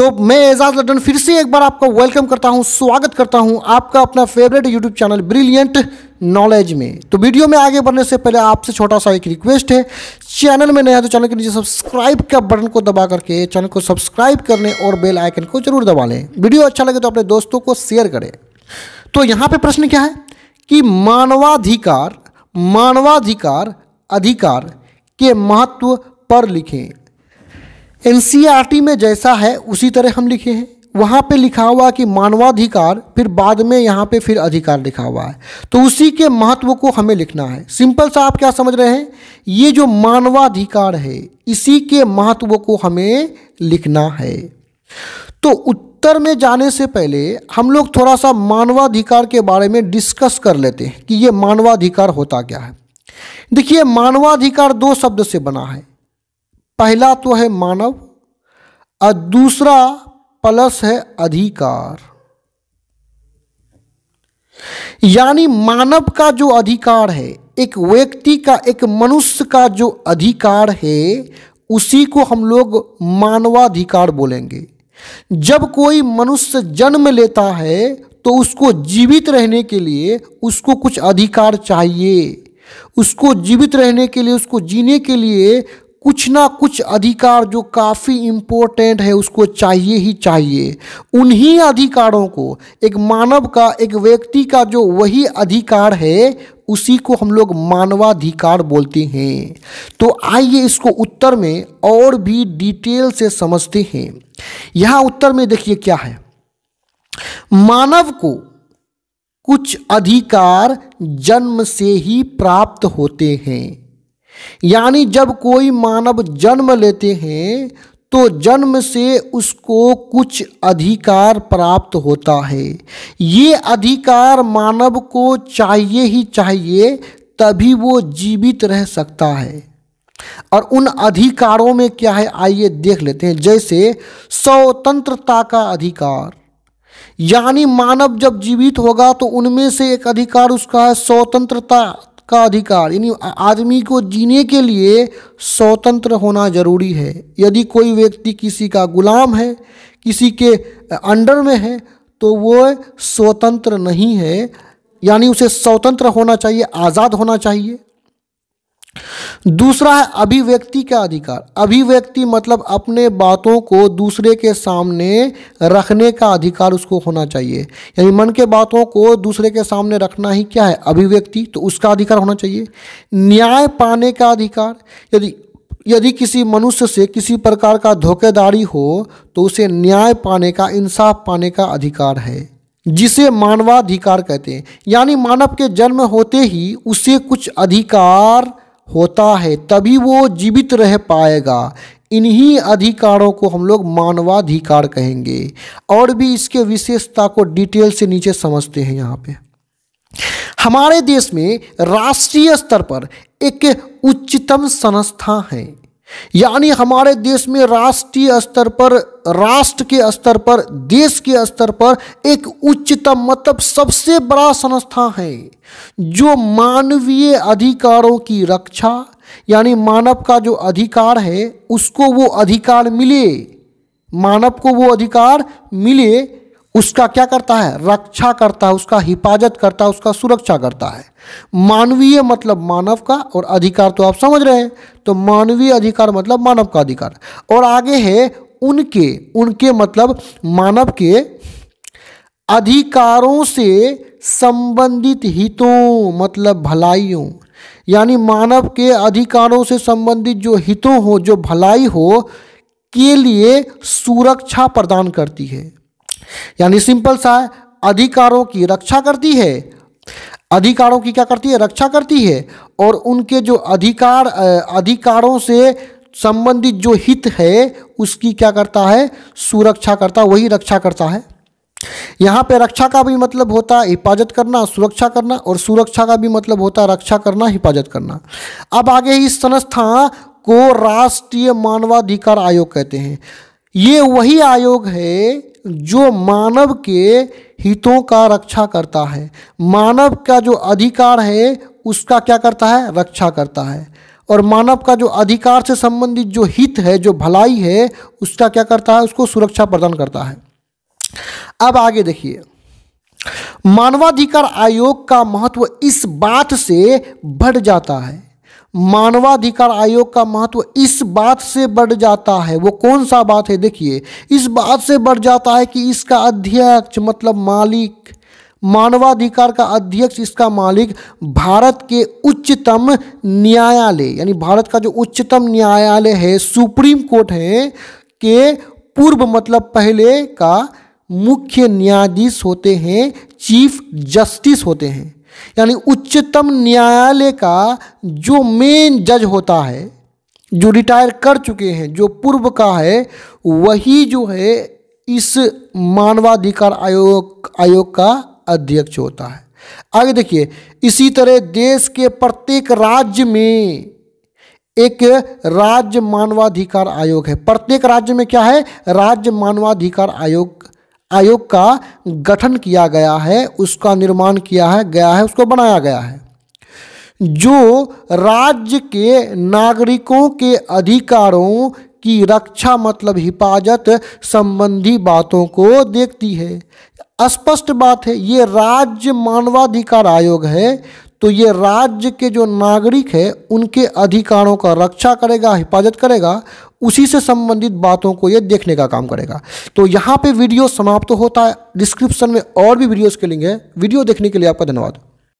तो मैं एजाज लड्डन फिर से एक बार आपका वेलकम करता हूँ, स्वागत करता हूँ आपका अपना favourite YouTube channel brilliant knowledge में। तो वीडियो में आगे बढ़ने से पहले आपसे छोटा सा एक रिक्वेस्ट है चैनल में नया है तो चैनल के नीचे सब्सक्राइब का बटन को दबा करके चैनल को सब्सक्राइब करने और बेल आइकन को ज़रूर दबा लें। वीडियो अच्छा लगे तो अपने दोस्तों को शेयर करें। तो यहाँ पे प्रश्न क्या है? कि मानवाधिकार मानवाधिकार अधिकार के महत्व पर लिखें। एन में जैसा है, उसी तरह हम लिखे हैं। वहाँ पे लिखा हुआ कि मानवाधिकार, फिर बाद में यहाँ पे फिर अधिकार लिखा हुआ है। तो उसी के महत्व को हमें लिखना है। सिंपल सा आप क्या समझ रहे हैं? ये जो मानवाधिकार है, इसी के महत्व को हमें लिखना है। तो उत्तर में जाने से पहले हम लोग थोड़ा सा मानवाधिकार के बारे में डिस्कस कर लेते हैं कि ये मानवाधिकार होता क्या है। देखिए, मानवाधिकार दो शब्द से बना है। पहला तो है मानव और दूसरा प्लस है अधिकार। यानी मानव का जो अधिकार है, एक व्यक्ति का, एक मनुष्य का जो अधिकार है, उसी को हम लोग मानवाधिकार बोलेंगे। जब कोई मनुष्य जन्म लेता है तो उसको जीवित रहने के लिए उसको कुछ अधिकार चाहिए। उसको जीवित रहने के लिए, उसको जीने के लिए कुछ ना कुछ अधिकार जो काफ़ी इम्पोर्टेंट है, उसको चाहिए ही चाहिए। उन्हीं अधिकारों को, एक मानव का, एक व्यक्ति का जो वही अधिकार है, उसी को हम लोग मानवाधिकार बोलते हैं। तो आइए इसको उत्तर में और भी डिटेल से समझते हैं। यहाँ उत्तर में देखिए क्या है। मानव को कुछ अधिकार जन्म से ही प्राप्त होते हैं। यानी जब कोई मानव जन्म लेते हैं तो जन्म से उसको कुछ अधिकार प्राप्त होता है। ये अधिकार मानव को चाहिए ही चाहिए, तभी वो जीवित रह सकता है। और उन अधिकारों में क्या है, आइए देख लेते हैं। जैसे स्वतंत्रता का अधिकार। यानी मानव जब जीवित होगा तो उनमें से एक अधिकार उसका है स्वतंत्रता। का अधिकार, यानी आदमी को जीने के लिए स्वतंत्र होना ज़रूरी है। यदि कोई व्यक्ति किसी का गुलाम है, किसी के अंडर में है तो वो स्वतंत्र नहीं है, यानी उसे स्वतंत्र होना चाहिए, आज़ाद होना चाहिए। दूसरा है अभिव्यक्ति का अधिकार। अभिव्यक्ति मतलब अपने बातों को दूसरे के सामने रखने का अधिकार उसको होना चाहिए। यानी मन के बातों को दूसरे के सामने रखना ही क्या है? अभिव्यक्ति तो उसका अधिकार होना चाहिए। न्याय पाने का अधिकार, यदि यदि किसी मनुष्य से किसी प्रकार का धोखेदारी हो तो उसे न्याय पाने का, इंसाफ पाने का अधिकार है, जिसे मानवाधिकार कहते हैं। यानी मानव के जन्म होते ही उसे कुछ अधिकार होता है, तभी वो जीवित रह पाएगा। इन्हीं अधिकारों को हम लोग मानवाधिकार कहेंगे। और भी इसके विशेषता को डिटेल से नीचे समझते हैं यहाँ पे। हमारे देश में राष्ट्रीय स्तर पर एक उच्चतम संस्था है। यानी हमारे देश में राष्ट्रीय स्तर पर, राष्ट्र के स्तर पर, देश के स्तर पर एक उच्चतम मतलब सबसे बड़ा संस्था है, जो मानवीय अधिकारों की रक्षा, यानी मानव का जो अधिकार है, उसको वो अधिकार मिले। मानव को वो अधिकार मिले उसका क्या करता है? रक्षा करता है, उसका हिफाजत करता है, उसका सुरक्षा करता है। मानवीय मतलब मानव का और अधिकार तो आप समझ रहे हैं। तो मानवीय अधिकार मतलब मानव का अधिकार। और आगे है उनके उनके मतलब मानव के अधिकारों से संबंधित हितों मतलब भलाइयों। यानी मानव के अधिकारों से संबंधित जो हितों हो, जो भलाई हो, के लिए सुरक्षा प्रदान करती है। यानी सिंपल सा है अधिकारों की रक्षा करती है। अधिकारों की क्या करती है? रक्षा करती है। और उनके जो अधिकार अधिकारों से संबंधित जो हित है, उसकी क्या करता है? सुरक्षा करता, वही रक्षा करता है। यहाँ पे रक्षा का भी मतलब होता है हिफाजत करना, सुरक्षा करना, और सुरक्षा का भी मतलब होता है रक्षा करना, हिफाजत करना। अब आगे इस संस्था को राष्ट्रीय मानवाधिकार आयोग कहते हैं। ये वही आयोग है जो मानव के हितों का रक्षा करता है। मानव का जो अधिकार है, उसका क्या करता है? रक्षा करता है। और मानव का जो अधिकार से संबंधित जो हित है, जो भलाई है, उसका क्या करता है? उसको सुरक्षा प्रदान करता है। अब आगे देखिए। मानवाधिकार आयोग का महत्व इस बात से बढ़ जाता है मानवाधिकार आयोग का महत्व इस बात से बढ़ जाता है। वो कौन सा बात है? देखिए, इस बात से बढ़ जाता है कि इसका अध्यक्ष मतलब मालिक, मानवाधिकार का अध्यक्ष, इसका मालिक भारत के उच्चतम न्यायालय, यानी भारत का जो उच्चतम न्यायालय है, सुप्रीम कोर्ट है, के पूर्व मतलब पहले का मुख्य न्यायाधीश होते हैं, चीफ जस्टिस होते हैं। यानी उच्चतम न्यायालय का जो मेन जज होता है, जो रिटायर कर चुके हैं, जो पूर्व का है, वही जो है इस मानवाधिकार आयोग आयोग का अध्यक्ष होता है। आगे देखिए, इसी तरह देश के प्रत्येक राज्य में एक राज्य मानवाधिकार आयोग है। प्रत्येक राज्य में क्या है? राज्य मानवाधिकार आयोग आयोग का गठन किया गया है, उसका निर्माण किया है, गया है, उसको बनाया गया है। जो राज्य के नागरिकों के अधिकारों की रक्षा मतलब हिफाजत संबंधी बातों को देखती है। स्पष्ट बात है, ये राज्य मानवाधिकार आयोग है तो ये राज्य के जो नागरिक है, उनके अधिकारों का रक्षा करेगा, हिफाजत करेगा उसी से संबंधित बातों को ये देखने का काम करेगा। तो यहाँ पे वीडियो समाप्त तो होता है। डिस्क्रिप्शन में और भी वीडियोस के लिंक है। वीडियो देखने के लिए आपका धन्यवाद।